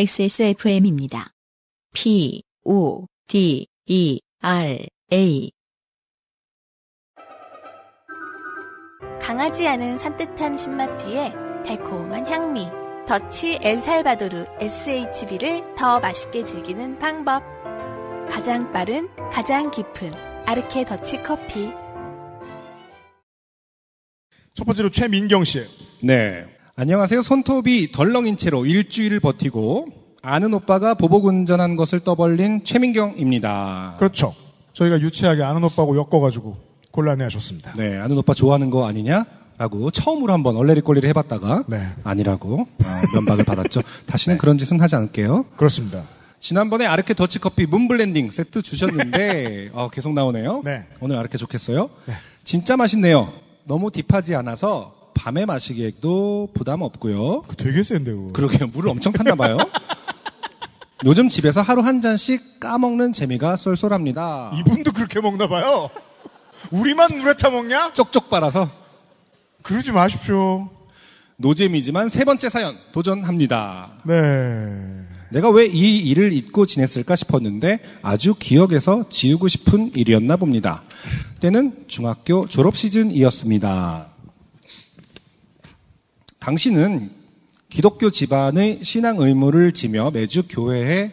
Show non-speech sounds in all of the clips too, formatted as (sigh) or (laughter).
XSFM입니다. P, O, D, E, R, A. 강하지 않은 산뜻한 신맛 뒤에 달콤한 향미. 더치 엘살바도르 SHB를 더 맛있게 즐기는 방법. 가장 빠른, 가장 깊은 아르케 더치 커피. 첫 번째로 최민경 씨. 네. 안녕하세요. 손톱이 덜렁인 채로 일주일을 버티고 아는 오빠가 보복 운전한 것을 떠벌린 최민경입니다. 그렇죠. 저희가 유치하게 아는 오빠고 엮어가지고 곤란해하셨습니다. 네, 아는 오빠 좋아하는 거 아니냐? 라고 처음으로 한번 얼레리 꼴리를 해봤다가 네. 아니라고 어, 면박을 받았죠. 다시는 (laughs) 그런 짓은 하지 않을게요. 그렇습니다. 지난번에 아르케 더치커피 문블렌딩 세트 주셨는데 (laughs) 어, 계속 나오네요. 네. 오늘 아르케 좋겠어요. 진짜 맛있네요. 너무 딥하지 않아서 밤에 마시기에도 부담 없고요. 그 되게 센데, 그거. 그러게요. 물을 엄청 탔나 봐요. (laughs) 요즘 집에서 하루 한 잔씩 까먹는 재미가 쏠쏠합니다. 이분도 그렇게 먹나 봐요. 우리만 물에 타 먹냐? 쪽쪽 빨아서 그러지 마십시오. 노잼이지만 세 번째 사연 도전합니다. 네. 내가 왜 이 일을 잊고 지냈을까 싶었는데 아주 기억에서 지우고 싶은 일이었나 봅니다. 때는 중학교 졸업 시즌이었습니다. 당시는 기독교 집안의 신앙 의무를 지며 매주 교회에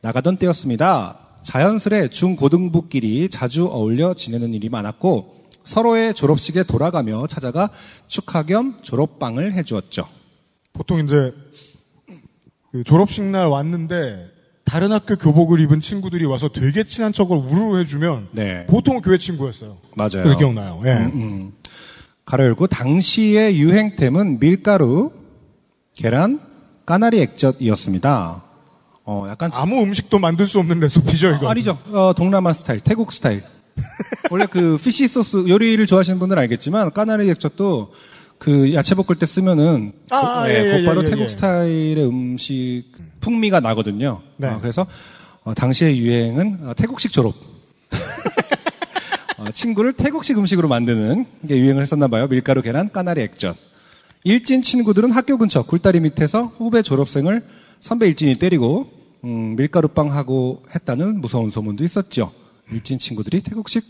나가던 때였습니다. 자연스레 중고등부끼리 자주 어울려 지내는 일이 많았고 서로의 졸업식에 돌아가며 찾아가 축하 겸 졸업방을 해주었죠. 보통 이제 그 졸업식 날 왔는데 다른 학교 교복을 입은 친구들이 와서 되게 친한 척을 우르르 해주면 네. 보통은 교회 친구였어요. 맞아요. 그게 기억나요. 예. 음, 괄호 열고 당시의 유행템은 밀가루, 계란, 까나리 액젓이었습니다. 어, 약간 아무 음식도 만들 수 없는 레시피죠, 이거. 아니죠. 어, 동남아 스타일, 태국 스타일. 원래 그 fish sauce 요리를 좋아하시는 분들은 알겠지만 까나리 액젓도 그 야채 볶을 때 쓰면은 아, 고- 예, 예, 곧바로 예, 예, 태국 예. 스타일의 음식 풍미가 나거든요. 네. 어, 그래서 어, 당시의 유행은 어, 태국식 졸업. 어, 친구를 태국식 음식으로 만드는 게 유행을 했었나 봐요. 밀가루, 계란, 까나리 액젓. 일진 친구들은 학교 근처 굴다리 밑에서 후배 졸업생을 선배 일진이 때리고 음, 밀가루빵 하고 했다는 무서운 소문도 있었죠. 일진 친구들이 태국식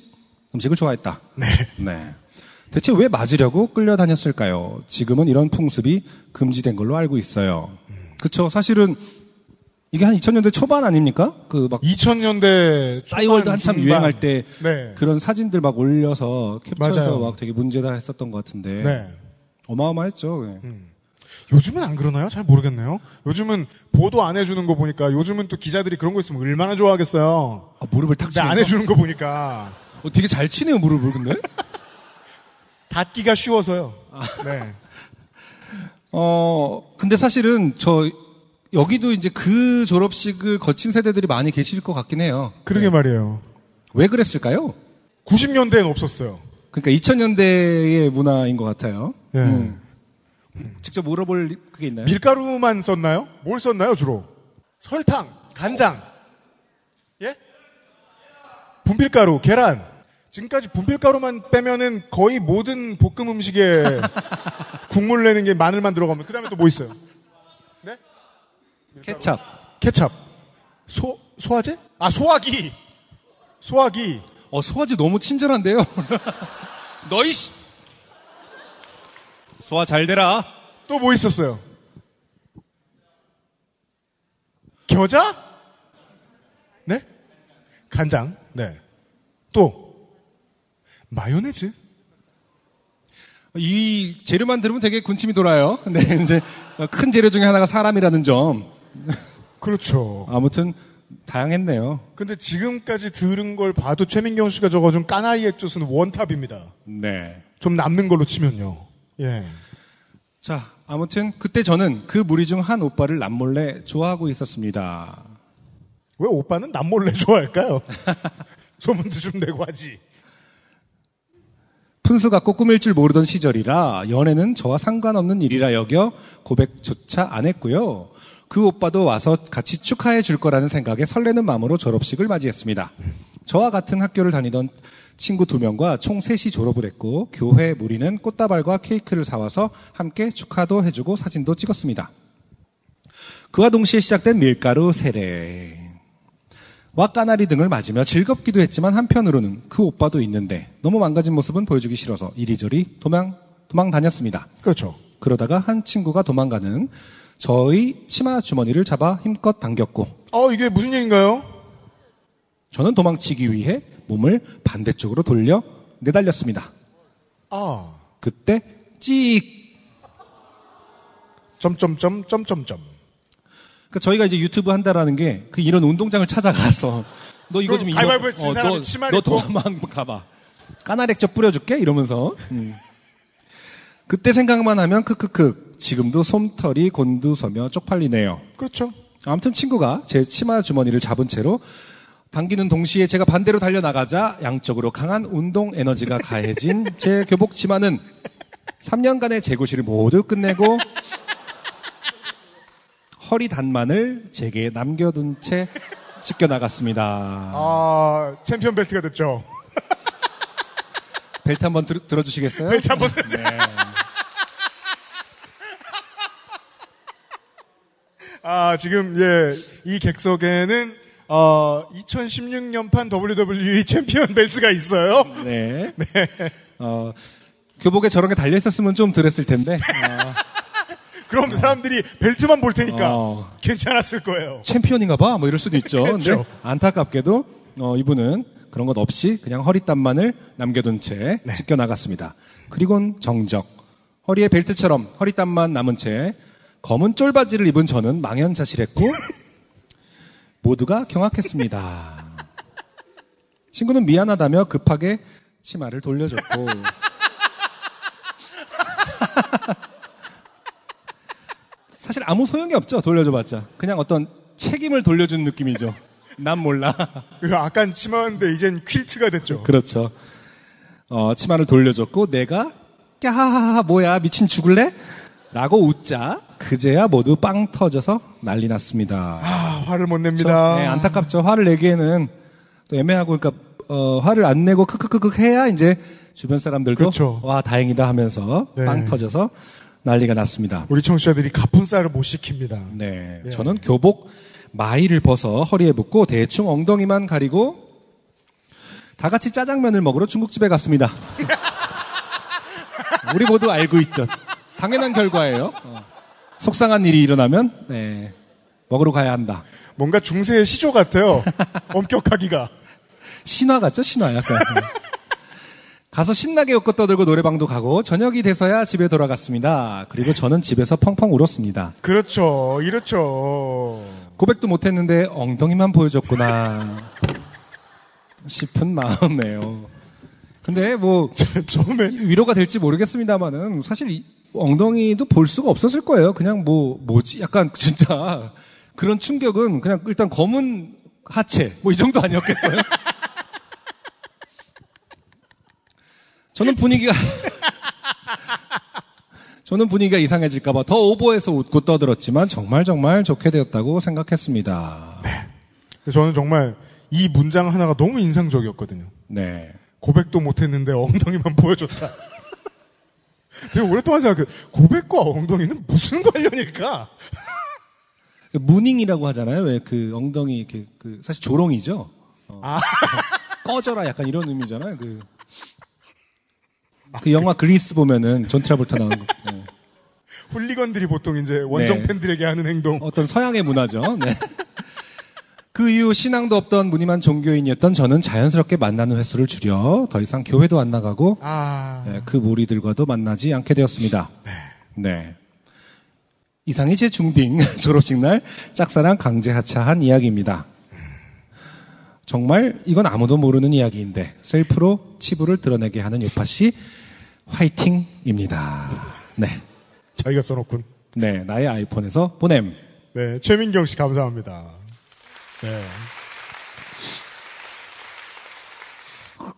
음식을 좋아했다. 네. 대체 왜 맞으려고 끌려다녔을까요? 지금은 이런 풍습이 금지된 걸로 알고 있어요. 그쵸. 사실은 이게 한 2000년대 초반 아닙니까? 그 막 2000년대 싸이월드 한참 유행할 때 네. 그런 사진들 막 올려서 캡처해서 맞아요. 막 되게 문제다 했었던 것 같은데 네. 어마어마했죠. 네. 요즘은 안 그러나요? 잘 모르겠네요. 요즘은 보도 안 해주는 거 보니까 요즘은 또 기자들이 그런 거 있으면 얼마나 좋아하겠어요. 아, 무릎을 탁 치면서 안 해주는 거 보니까 어, 되게 잘 치네요 무릎을 근데. (laughs) 닫기가 쉬워서요. 네. 어 근데 사실은 저 여기도 이제 그 졸업식을 거친 세대들이 많이 계실 것 같긴 해요. 그러게 말이에요. 왜 그랬을까요? 90년대엔 없었어요. 그러니까 2000년대의 문화인 것 같아요. 예. 음. 직접 물어볼 그게 있나요? 밀가루만 썼나요? 뭘 썼나요, 주로? 설탕, 간장. 예? 분필가루, 계란. 지금까지 분필가루만 빼면은 거의 모든 볶음 음식에 (laughs) 국물 내는 게 마늘만 들어가면 그 다음에 또 뭐 있어요? 네? 케찹. 케찹. 소, 소화제? 아, 소화기! 소화기. 어 소화제 너무 친절한데요. (laughs) 너희 씨. 소화 잘 되라. 또 뭐 있었어요? 겨자? 네? 간장? 네. 또, 마요네즈? 이 재료만 들으면 되게 군침이 돌아요. 근데 이제 큰 재료 중에 하나가 사람이라는 점. 그렇죠. 아무튼 다양했네요. 근데 지금까지 들은 걸 봐도 최민경 씨가 적어준 까나리 액젓은 원탑입니다. 네. 좀 남는 걸로 치면요. 예. 자, 아무튼 그때 저는 그 무리 중 한 오빠를 남몰래 좋아하고 있었습니다. 왜 오빠는 남몰래 좋아할까요? (laughs) 소문도 좀 내고 하지. 푼수 같고 꾸밀 줄 모르던 시절이라 연애는 저와 상관없는 일이라 여겨 고백조차 안 했고요. 그 오빠도 와서 같이 축하해 줄 거라는 생각에 설레는 마음으로 졸업식을 맞이했습니다. 저와 같은 학교를 다니던 친구 두 명과 총 셋이 졸업을 했고 교회 무리는 꽃다발과 케이크를 사와서 함께 축하도 해주고 사진도 찍었습니다. 그와 동시에 시작된 밀가루 세례. 와 까나리 등을 맞으며 즐겁기도 했지만 한편으로는 그 오빠도 있는데 너무 망가진 모습은 보여주기 싫어서 이리저리 도망 도망 다녔습니다. 그렇죠. 그러다가 한 친구가 도망가는 저의 치마 주머니를 잡아 힘껏 당겼고 어, 이게 무슨 얘기인가요? 저는 도망치기 위해 몸을 반대쪽으로 돌려 내달렸습니다. 아, 그때 찍 점점점 점점점. 그러니까 저희가 이제 유튜브 한다라는 게 그 이런 운동장을 찾아가서 너 이거 좀진 사람은 너, 너? 도망 가봐. 까나렉젓 뿌려줄게 이러면서. 음. 그때 생각만 하면 크크크 지금도 솜털이 곤두서며 쪽팔리네요. 그렇죠. 아무튼 친구가 제 치마 주머니를 잡은 채로 당기는 동시에 제가 반대로 달려나가자 양쪽으로 강한 운동 에너지가 (laughs) 가해진 제 교복 치마는 3년간의 재고시를 모두 끝내고 허리 단만을 제게 남겨둔 채 찢겨 나갔습니다. 아, 챔피언 벨트가 됐죠. 벨트 한번 들, 들어주시겠어요? 벨트 한번 네. 아, 지금, 예, 이 객석에는, 어, 2016년판 WWE (laughs) 챔피언 벨트가 있어요. (laughs) 네. 어, 교복에 저런 게 달려있었으면 좀 덜했을 텐데. 어, 그럼 사람들이 벨트만 볼 테니까 어. 괜찮았을 거예요. 챔피언인가 봐? 뭐 이럴 수도 있죠. (laughs) 그렇죠. 근데 안타깝게도 어, 이분은 그런 것 없이 그냥 허리땀만을 남겨둔 채 네. 찢겨 나갔습니다. 그리곤 정적. 허리에 벨트처럼 허리땀만 남은 채 검은 쫄바지를 입은 저는 망연자실했고 모두가 경악했습니다. 친구는 미안하다며 급하게 치마를 돌려줬고 사실 아무 소용이 없죠. 돌려줘봤자 그냥 어떤 책임을 돌려준 느낌이죠. 난 몰라. 그 아깐 치마인데 이젠 퀼트가 됐죠. 그렇죠. 어, 치마를 돌려줬고 내가 야 뭐야 미친 죽을래? 라고 웃자 그제야 모두 빵 터져서 난리 났습니다. 아, 화를 못 그렇죠? 냅니다. 네, 안타깝죠. 화를 내기에는 또 애매하고 그러니까 어, 화를 안 내고 크크크크 해야 이제 주변 사람들도 그렇죠. 와 다행이다 하면서 네. 빵 터져서 난리가 났습니다. 우리 청취자들이 가쁜 쌀을 못 시킵니다. 네, 예. 저는 교복 마이를 벗어 허리에 붙고 대충 엉덩이만 가리고 다 같이 짜장면을 먹으러 중국집에 갔습니다. (laughs) 우리 모두 알고 있죠. 당연한 결과예요. 어. 속상한 일이 일어나면 네, 먹으러 가야 한다. 뭔가 중세의 시조 같아요. (laughs) 엄격하기가. 신화 같죠? 신화 약간. 가서 신나게 웃고 떠들고 노래방도 가고 저녁이 돼서야 집에 돌아갔습니다. 그리고 저는 집에서 펑펑 울었습니다. 그렇죠. 이렇죠. 고백도 못했는데 엉덩이만 보여줬구나 싶은 마음이에요. 근데 뭐 (laughs) 처음에 위로가 될지 모르겠습니다만은 사실 이 엉덩이도 볼 수가 없었을 거예요. 그냥 뭐 뭐지 약간 진짜 (laughs) 그런 충격은 그냥 일단 검은 하체 뭐 이 정도 아니었겠어요? (laughs) 저는 분위기가 (laughs) 저는 분위기가 이상해질까봐 더 오버해서 웃고 떠들었지만 정말 정말 좋게 되었다고 생각했습니다. 저는 정말 이 문장 하나가 너무 인상적이었거든요. 네. 고백도 못했는데 엉덩이만 보여줬다. 되게 오랫동안 생각해. 고백과 엉덩이는 무슨 관련일까? 그 mooning이라고 하잖아요. 왜 그 엉덩이 이렇게 그 사실 조롱이죠. 어. (laughs) 꺼져라 약간 이런 의미잖아요. 그, 그 영화 그리스 보면은 존 트라볼타 나오는 거. 네. 훌리건들이 보통 이제 원정 네. 팬들에게 하는 행동. 어떤 서양의 문화죠. 네. 그 이후 신앙도 없던 무늬만 종교인이었던 저는 자연스럽게 만나는 횟수를 줄여 더 이상 교회도 안 나가고 아, 네, 그 무리들과도 만나지 않게 되었습니다. 네. 이상이 제 중딩 (laughs) 졸업식 날 짝사랑 강제 하차한 이야기입니다. 정말 이건 아무도 모르는 이야기인데 셀프로 치부를 드러내게 하는 요파 씨 화이팅입니다. 네. 자기가 써놓군. 네, 나의 아이폰에서 보냄. 네, 최민경 씨 감사합니다. 네.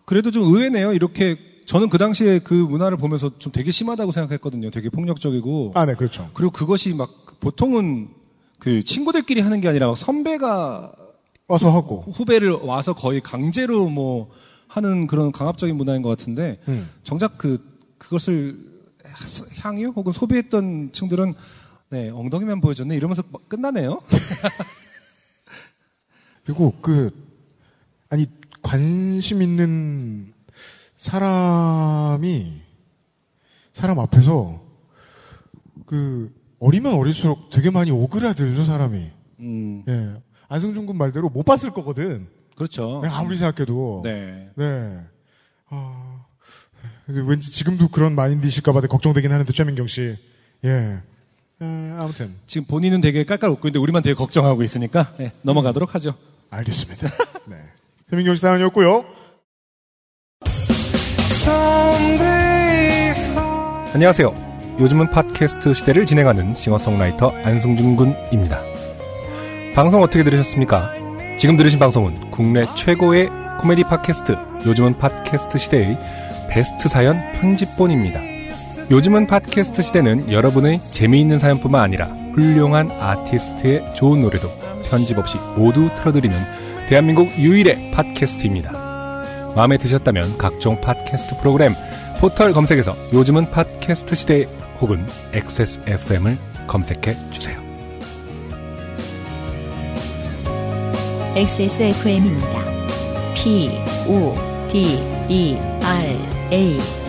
그래도 좀 의외네요. 이렇게 저는 그 당시에 그 문화를 보면서 좀 되게 심하다고 생각했거든요. 되게 폭력적이고. 아, 네, 그렇죠. 그리고 그것이 막 보통은 그 친구들끼리 하는 게 아니라 막 선배가 와서 하고. 후배를 와서 거의 강제로 뭐 하는 그런 강압적인 문화인 것 같은데 음. 정작 그 그것을 향유 혹은 소비했던 층들은 네, 엉덩이만 보여줬네. 이러면서 막 끝나네요. (laughs) 그리고 그 아니 관심 있는 사람이 사람 앞에서 그 어리면 어릴수록 되게 많이 오그라들죠 사람이. 음, 예. 안승준 군 말대로 못 봤을 거거든. 그렇죠. 내가 아무리 생각해도. 네. 네. 아, 근데 왠지 지금도 그런 마인드이실까봐 걱정되긴 하는데 최민경 씨. 예. 에, 아무튼 지금 본인은 되게 깔깔 웃고 있는데 우리만 되게 걱정하고 있으니까 네, 넘어가도록 하죠. 알겠습니다. (laughs) 네. 최민경 씨 사연이었고요. 안녕하세요. 요즘은 팟캐스트 시대를 진행하는 싱어송라이터 안승준 군입니다. 방송 어떻게 들으셨습니까? 지금 들으신 방송은 국내 최고의 코미디 팟캐스트 요즘은 팟캐스트 시대의 베스트 사연 편집본입니다. 요즘은 팟캐스트 시대는 여러분의 재미있는 사연뿐만 아니라 훌륭한 아티스트의 좋은 노래도 편집 없이 모두 틀어드리는 대한민국 유일의 팟캐스트입니다. 마음에 드셨다면 각종 팟캐스트 프로그램 포털 검색에서 요즘은 팟캐스트 시대 혹은 XSFM을 검색해 주세요. XSFM입니다. P, O, D, E, R, A.